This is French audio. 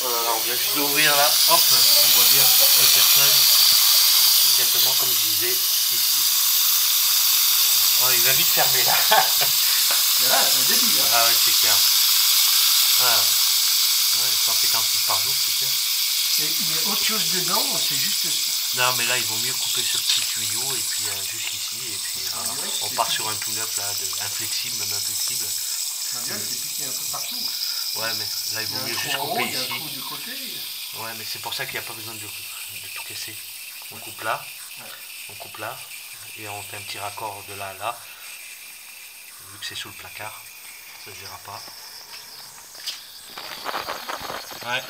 Voilà, on vient juste d'ouvrir là, hop, on voit bien le personnage exactement comme je disais ici. Oh, il va vite fermer là. Mais là, c'est un début. Hein. Ah ouais, c'est clair. Ah ouais. Ouais, 150 litres par jour, c'est clair. Et il y a autre chose dedans, c'est juste ça? Non, mais là, il vaut mieux couper ce petit tuyau et puis euh, jusqu'ici. Et puis Ah, on c'est part sur un tout neuf là, de, inflexible, même inflexible. Dirait que c'est piqué un peu partout. Ouais, mais là, il vaut mieux juste haut, couper ici. de côté. Ouais, mais c'est pour ça qu'il n'y a pas besoin de, de tout casser. On coupe là, Ouais. on coupe là, et on fait un petit raccord de là à là. Vu que c'est sous le placard, ça ne gérera pas. Ouais,